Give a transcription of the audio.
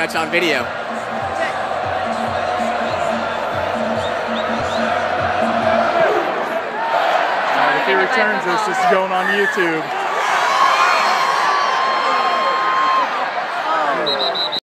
catch on video. Right, if he returns this, this is going on YouTube.